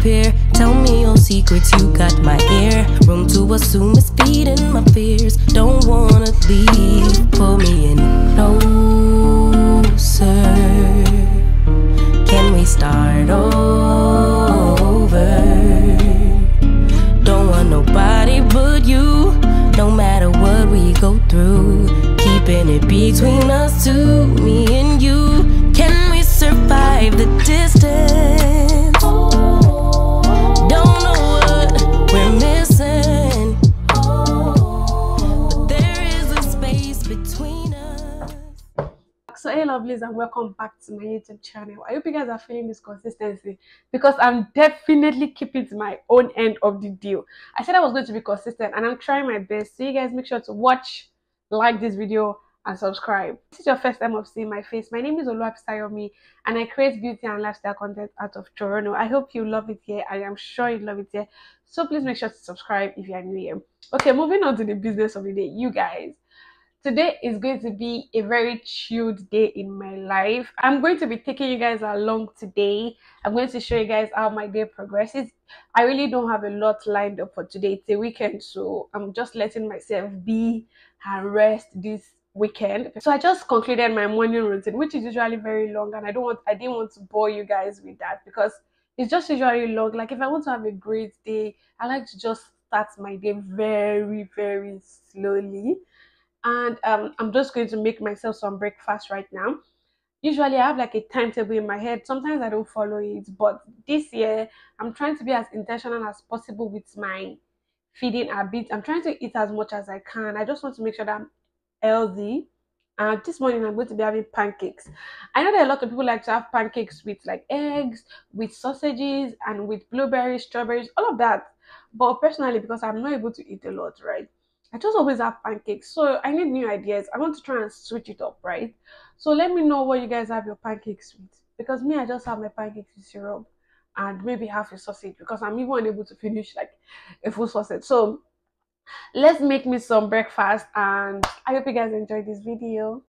disappear? Tell me your secrets, you got my ear. Room to assume it's feeding welcome back to my YouTube channel. I hope you guys are feeling this consistency because I'm definitely keeping to my own end of the deal. I said I was going to be consistent and I'm trying my best. So you guys make sure to watch, like this video and subscribe. This is your first time of seeing my face. My name is Oluwapisayomi and I create beauty and lifestyle content out of Toronto. I hope you love it here. I am sure you love it here. So please make sure to subscribe if you are new here. Okay, moving on to the business of the day. You guys, today is going to be a very chilled day in my life. I'm going to be taking you guys along today. I'm going to show you guys how my day progresses. I really don't have a lot lined up for today. It's a weekend so i'm just letting myself be and rest this weekend. So i just concluded my morning routine which is usually very long and i don't want i didn't want to bore you guys with that because it's just usually long. Like if i want to have a great day i like to just start my day very very slowly and um, I'm just going to make myself some breakfast right now. Usually, I have like a timetable in my head. Sometimes I don't follow it, but this year I'm trying to be as intentional as possible with my feeding habit. I'm trying to eat as much as I can. I just want to make sure that I'm healthy. And this morning I'm going to be having pancakes. I know that a lot of people like to have pancakes with like eggs, with sausages, and with blueberries, strawberries, all of that. But personally, because I'm not able to eat a lot, right? I just always have pancakes. So I need new ideas. I want to try and switch it up, right? So let me know what you guys have your pancakes with. Because me, I just have my pancakes with syrup and maybe half a sausage because I'm even unable to finish like a full sausage. So let's make me some breakfast and I hope you guys enjoyed this video.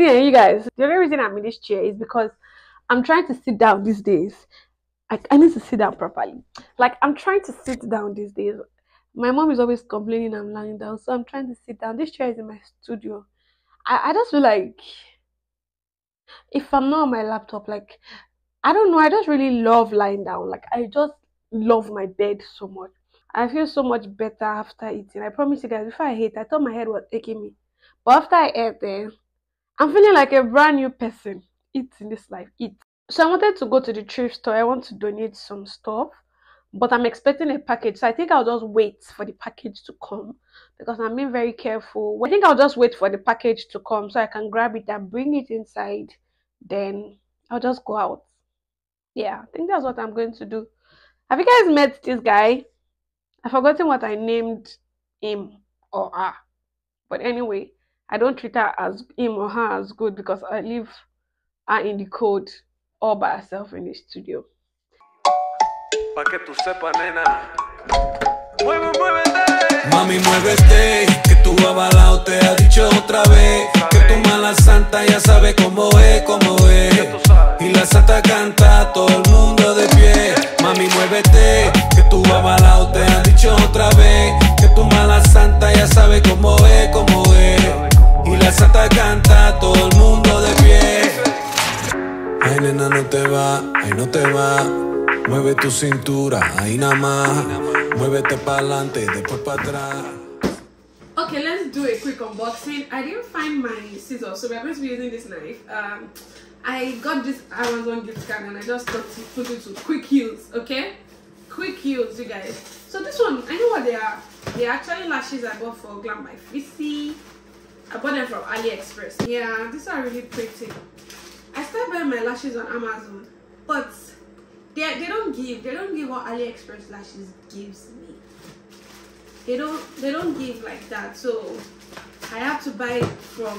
See, you guys, the only reason I'm in this chair is because I'm trying to sit down these days. I, I need to sit down properly. Like, I'm trying to sit down these days. My mom is always complaining I'm lying down, so I'm trying to sit down. This chair is in my studio. I, I just feel like if I'm not on my laptop, like, I don't know, I just really love lying down. Like, I just love my bed so much. I feel so much better after eating. I promise you guys, before I ate, I thought my head was aching me. But after I ate, then I'm feeling like a brand new person. Eat in this life, eat. So I wanted to go to the thrift store. I want to donate some stuff, but I'm expecting a package. So I think I'll just wait for the package to come because I'm being very careful. I think I'll just wait for the package to come so I can grab it and bring it inside. Then I'll just go out. Yeah, I think that's what I'm going to do. Have you guys met this guy? I've forgotten what I named him or her. But anyway, I don't treat her as him or her as good because I leave her in the code all by herself in the studio. Pa' que tú sepas, nena. Mueve, muévete. Mami, muévete, que tu avalao te ha dicho otra vez. Que tu mala santa ya sabe cintura, ahí nada más. Muévete después para atrás. Okay, let's do a quick unboxing. I didn't find my scissors, so we are going to be using this knife. Um, I got this Amazon gift card and I just got to put it to Quick use, okay? Quick use, you guys. So this one, I know what they are. They are actually lashes I bought for Glam by Fissy. I bought them from AliExpress. Yeah, these are really pretty. I started buying my lashes on Amazon, but they, they don't give they don't give what AliExpress lashes gives me. They don't they don't give like that. So i have to buy from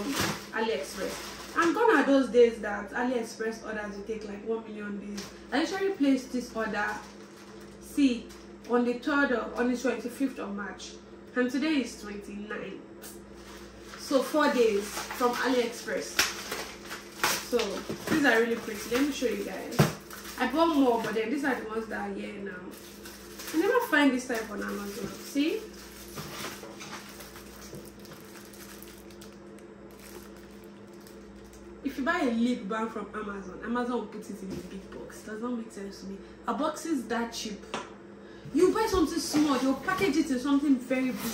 aliexpress. I'm gone are those days that aliexpress orders will take like one million days. I usually place this order see on the 3rd of on the 25th of march. And today is 29 so four days from aliexpress. So these are really pretty. Let me show you guys i bought more but then these are the ones that are here now I never find this type on Amazon. See? If you buy a lip balm from Amazon, Amazon will put it in a big box. Does not make sense to me. A box is that cheap. You buy something small, they'll package it in something very big.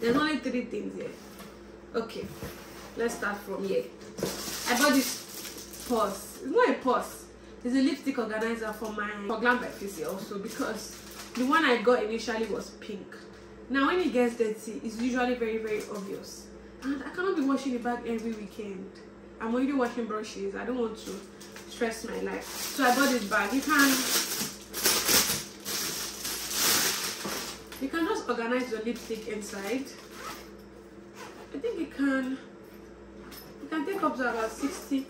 There's only three things here. Okay, let's start from here. I bought this purse. It's not a purse. It's a lipstick organizer for my for Glam by Fissy also because the one I got initially was pink. Now when it gets dirty, it's usually very very obvious. And I cannot be washing the bag every weekend. I'm already washing brushes. I don't want to stress my life. So I bought this bag. You can you can just organize your lipstick inside. I think it can you can take up to about 60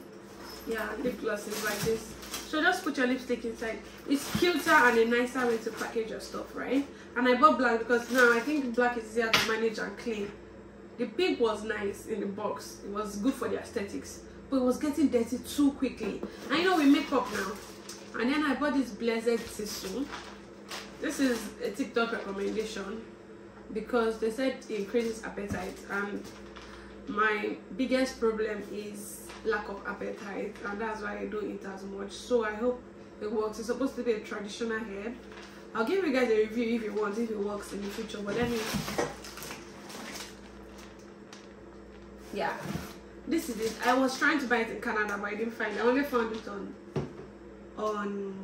yeah lip glosses like this. So just put your lipstick inside. It's cuter and a nicer way to package your stuff right? And i bought black because now i think black is easier to manage and clean. The pink was nice in the box. It was good for the aesthetics but it was getting dirty too quickly. I know we make up now. And then i bought this blessed thistle this is a tiktok recommendation because they said it increases appetite and my biggest problem is lack of appetite and that's why I don't eat as much. So I hope it works. It's supposed to be a traditional head I'll give you guys a review if it wants if it works in the future but anyway yeah. This is it. I was trying to buy it in Canada but I didn't find it. I only found it on on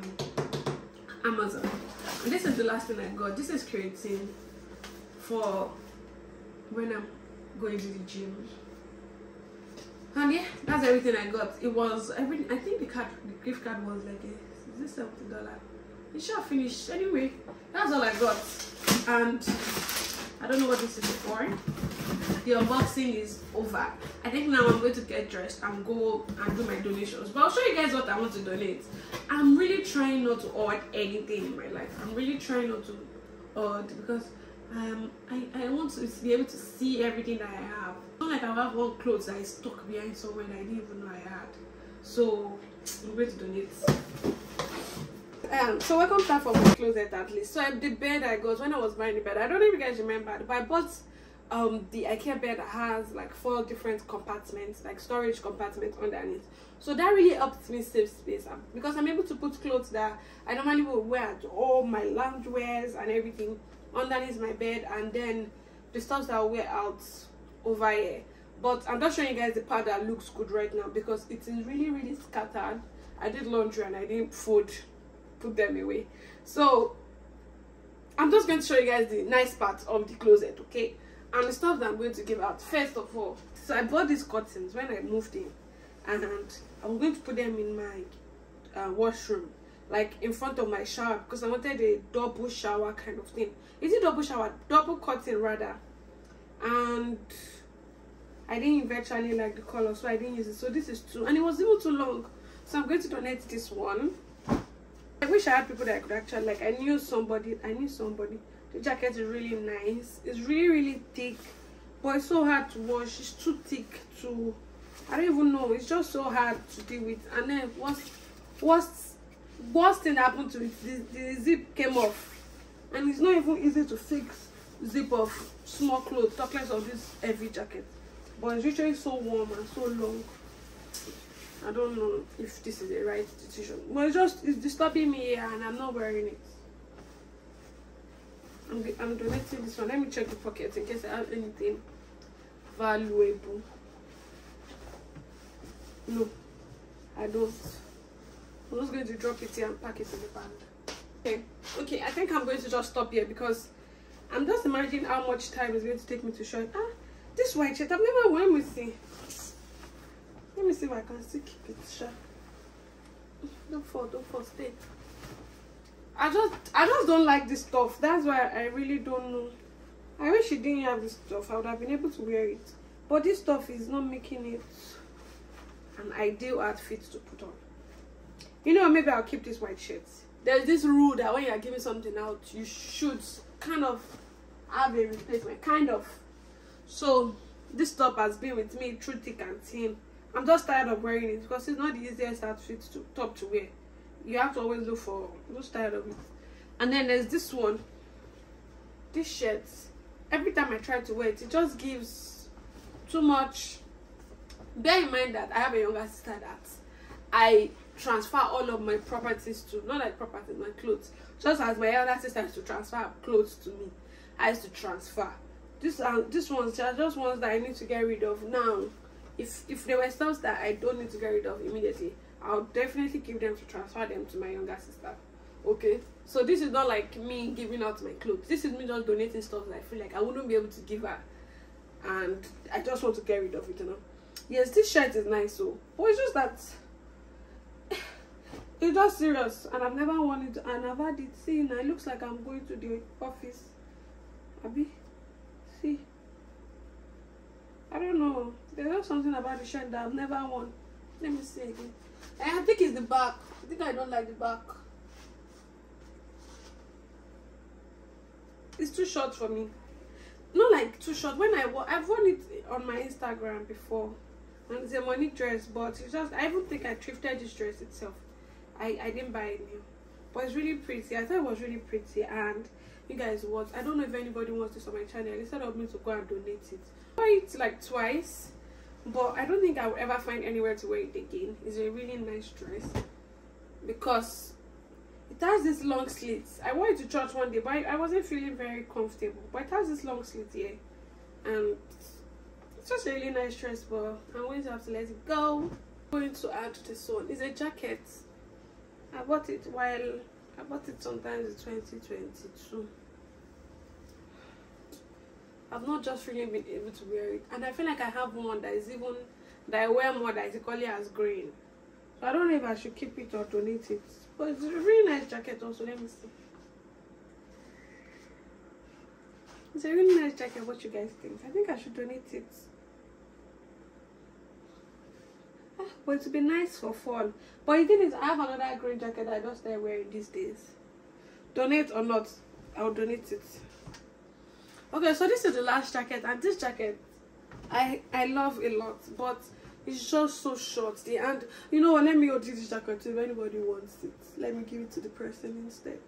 Amazon. And this is the last thing I got. This is creatine for when I'm going to the gym. And yeah that's everything i got. It was every i think the card the gift card was like a, is this 70 dollar it should finished. Anyway that's all i got. And i don't know what this is for. The unboxing is over. I think now i'm going to get dressed and go and do my donations. But i'll show you guys what i want to donate. I'm really trying not to hoard anything in my life. I'm really trying not to hoard because um I, I want to be able to see everything that I have. Not like I have one clothes that is stuck behind somewhere that I didn't even know I had. So I'm going to donate. Um, so welcome back for my closet at least. So I, the bed I got when I was buying the bed, I don't know if you guys remember, but I bought um the IKEA bed that has like four different compartments, like storage compartments underneath. So that really helped me save space um, because I'm able to put clothes that I normally would wear all my lounge wears and everything underneath my bed and then the stuff that I wear out over here. But I'm just showing you guys the part that looks good right now because it is really really scattered. I did laundry and I didn't put them away. So I'm just going to show you guys the nice part of the closet, okay? And the stuff that I'm going to give out. First of all, so I bought these curtains when I moved in, and I'm going to put them in my uh, washroom, like in front of my shower, because I wanted a double shower kind of thing. Is it double shower? Double curtain rather. And I didn't eventually like the color, so I didn't use it. So this is two, and it was even too long. So I'm going to donate this one. I wish I had people that I could actually like. I knew somebody. I knew somebody. The jacket is really nice. It's really really thick, but it's so hard to wash. It's too thick to. I don't even know. It's just so hard to deal with. And then what's what's worst thing happened to it? The, the zip came off, and it's not even easy to fix zip of small clothes. Talk of this heavy jacket, but it's usually so warm and so long. I don't know if this is the right decision. But it's just it's disturbing me and I'm not wearing it. I'm, I'm donating this one. Let me check the pockets in case I have anything valuable. No, I don't. I'm just going to drop it here and pack it in the bag. Okay, okay, I think I'm going to just stop here because I'm just imagining how much time it's going to take me to show it. Ah, this white shirt, I've never worn with see. Let me see if I can still keep it sharp. Don't fall, don't fall, stay. I just I just don't like this stuff. That's why I really don't know. I wish she didn't have this stuff. I would have been able to wear it. But this stuff is not making it an ideal outfit to put on. You know, maybe I'll keep this white shirt. There's this rule that when you're giving something out, you should kind of have a replacement. Kind of. So this top has been with me through thick and thin. I'm just tired of wearing it because it's not the easiest outfit to top to wear. You have to always look for. I'm just tired of it. And then there's this one. This shirt. Every time I try to wear it, it just gives too much. Bear in mind that I have a younger sister that I transfer all of my properties to. Not like properties, my clothes. Just as my elder sister used to transfer clothes to me, I used to transfer. This uh, this ones are just ones that I need to get rid of now. If if there were stuff that I don't need to get rid of immediately, I'll definitely give them to transfer them to my younger sister. Okay, so this is not like me giving out my clothes. This is me just donating stuff that I feel like I wouldn't be able to give her, and I just want to get rid of it. You know. Yes, this shirt is nice, so but it's just that it's just serious, and I've never worn it, and I've had it. See, it looks like I'm going to the office. Abi, see. I don't know. There's something about the shirt that I've never worn. Let me see again. And I think it's the back. I think I don't like the back. It's too short for me. Not like too short. When I wa- I've worn it on my Instagram before, and it's a money dress, but it's just I even think I thrifted this dress itself. I I didn't buy it new, but it's really pretty. I thought it was really pretty, and you guys what? I don't know if anybody wants this on my channel. Instead of me to go and donate it, I it like twice, but I don't think I will ever find anywhere to wear it again. It's a really nice dress because it has this long slits. I wore it to church one day, but I, I wasn't feeling very comfortable. But it has this long slit here, and it's just a really nice dress. But I'm going to have to let it go. I'm going to add this one. It's a jacket. I bought it while I bought it sometimes in 2022. I've not just really been able to wear it, and I feel like I have one that is even that I wear more that is equally as green. So I don't know if I should keep it or donate it. But it's a really nice jacket also. Let me see. It's a really nice jacket. What you guys think? I think I should donate it. Ah, but it would be nice for fun. But the thing is, I have another green jacket I just start wearing these days. Donate or not, I'll donate it. Okay, so this is the last jacket, and this jacket I I love a lot, but it's just so short. The and you know what? Let me hold this jacket if anybody wants it. Let me give it to the person instead.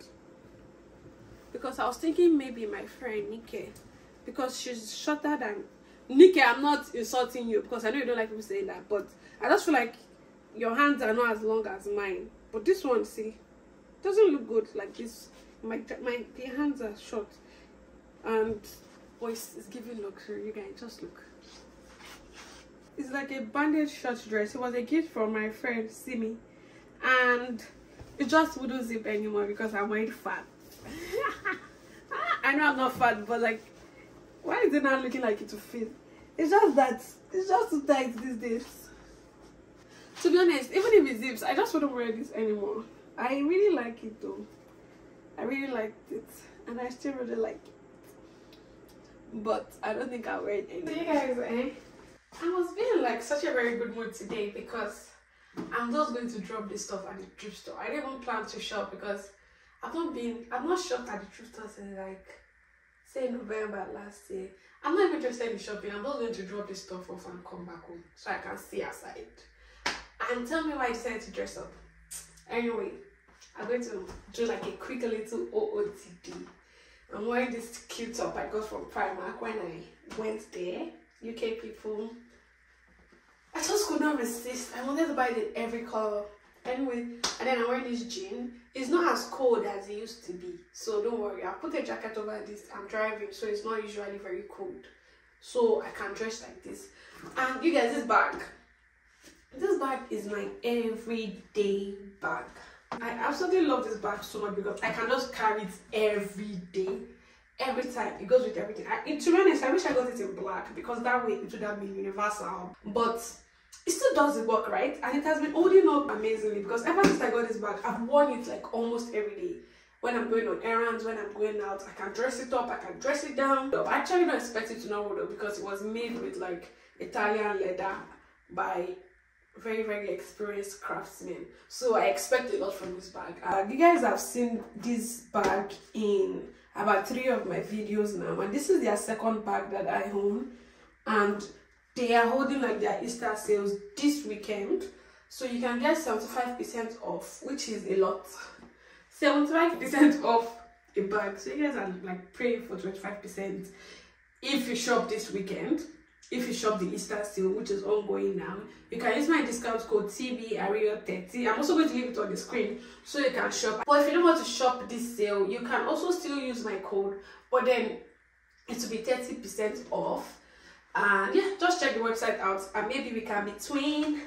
Because I was thinking maybe my friend Nike, because she's shorter than Nike. I'm not insulting you because I know you don't like people saying that, but I just feel like your hands are not as long as mine. But this one, see, doesn't look good like this. My my the hands are short, and voice is giving luxury. You guys just look. It's like a bandage short dress. It was a gift from my friend Simi, and it just wouldn't zip anymore because I'm already fat. I know I'm not fat, but like, why is it not looking like it to fit? It's just that it's just too tight these days. To be honest, even if it zips, I just wouldn't wear this anymore. I really like it though. I really liked it, and I still really like it. But I don't think I'll wear it anymore. So you guys, eh? I was being like such a very good mood today because I'm just going to drop this stuff at the thrift store. I didn't even plan to shop because I've not been I've not shopped at the thrift store since like say November last year. I'm not even interested in shopping. I'm just going to drop this stuff off and come back home so I can see outside. And tell me why I decided to dress up. Anyway, I'm going to do like a quick little OOTD. I'm wearing this cute top I got from Primark when I went there. UK people. I just could not resist. I wanted to buy it in every color. Anyway, and then I'm wearing this jean. It's not as cold as it used to be. So don't worry. I'll put a jacket over this. I'm driving, so it's not usually very cold. So I can dress like this. And you guys, this bag. This bag is my everyday bag. I absolutely love this bag so much because I can just carry it every day. Every time it goes with everything. I, to be honest, I wish I got it in black because that way it would have been universal. But it still does the work, right? And it has been holding up amazingly because ever since I got this bag, I've worn it like almost every day. When I'm going on errands, when I'm going out, I can dress it up, I can dress it down. I actually don't expect it to not hold up because it was made with like Italian leather by very very experienced craftsmen. So i expect a lot from this bag. Uh, you guys have seen this bag in about three of my videos now and this is their second bag that i own and they are holding like their easter sales this weekend. So you can get 75 percent off which is a lot. 75 percent off a bag. So you guys are like praying for 25 percent if you shop this weekend if you shop the Easter sale, which is ongoing now, you can use my discount code TBAriyo30. I'm also going to leave it on the screen so you can shop. But if you don't want to shop this sale, you can also still use my code, but then it will be 30% off. And yeah, just check the website out and maybe we can be twin.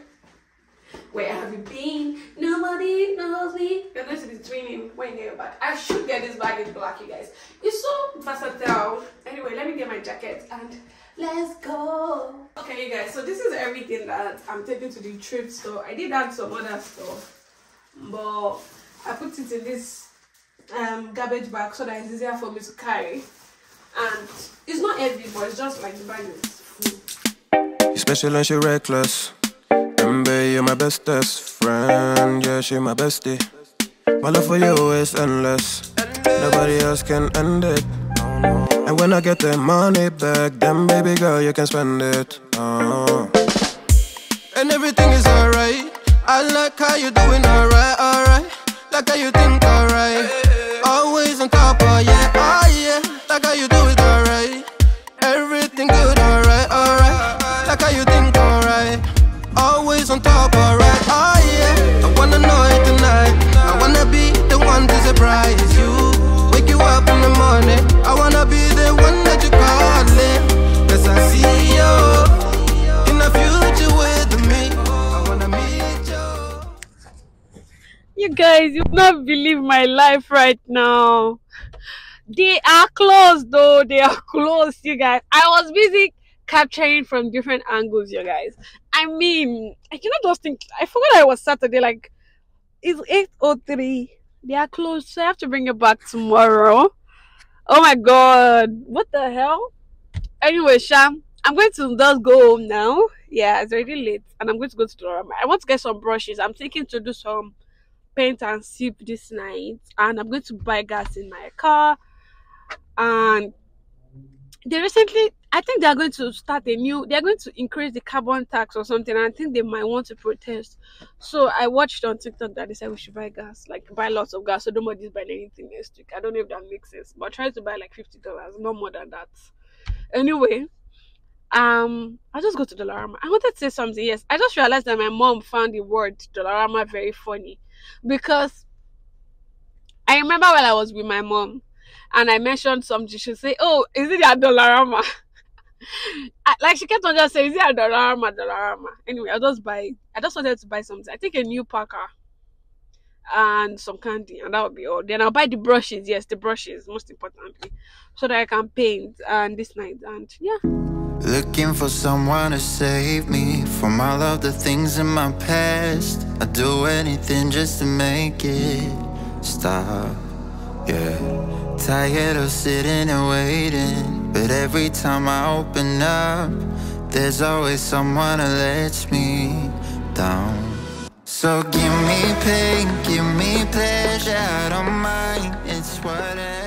Where have you been? Nobody knows me. You're going to be twinning when you get your bag. I should get this bag in black, you guys. It's so versatile. Anyway, let me get my jacket and let's go. Okay, you guys, so this is everything that I'm taking to the thrift store. I did add some other stuff, but I put it in this um, garbage bag so that it's easier for me to carry. And it's not heavy, but it's just like the bag is full. You special and she reckless. Remember, you're my bestest friend. Yeah, she my bestie. My love for you is endless. Nobody else can end it. And when I get the money back, then baby girl, you can spend it. Uh. And everything is alright. I like how you doing alright, alright. Like how you think alright. Always on top, oh yeah, oh yeah. Like how you do it alright. Everything good, alright, alright. Like how you think alright. Always on top, alright, oh yeah. I wanna know it tonight. I wanna be the one to surprise guys, you not believe my life right now. They are closed though. They are closed, you guys. I was busy capturing from different angles, you guys. I mean, I cannot just think. I forgot I was Saturday. Like, it's eight oh three. They are closed, so I have to bring it back tomorrow. Oh my god, what the hell? Anyway, Sham, I'm going to just go home now. Yeah, it's already late, and I'm going to go to the. I want to get some brushes. I'm thinking to do some paint and sip this night, and I'm going to buy gas in my car. And they recently, I think they are going to start a new. They are going to increase the carbon tax or something. I think they might want to protest. So I watched on TikTok that they said we should buy gas, like buy lots of gas, so nobody's buying anything next week. I don't know if that makes sense, but try to buy like fifty dollars, no more than that. Anyway, um, I just go to Dollarama. I wanted to say something. Yes, I just realized that my mom found the word Dollarama very funny because I remember when I was with my mom and I mentioned something. She say, "Oh, is it at Dollarama?" I, like she kept on just saying, "Is it at Dollarama? Dollarama?" Anyway, I just buy. I just wanted to buy something. I think a new packer and some candy, and that would be all. Then I'll buy the brushes. Yes, the brushes most importantly, so that I can paint and this night. And yeah. Looking for someone to save me from all of the things in my past. I'd do anything just to make it stop. Yeah, tired of sitting and waiting. But every time I open up, there's always someone that lets me down. So give me pain, give me pleasure, I don't mind. It's whatever.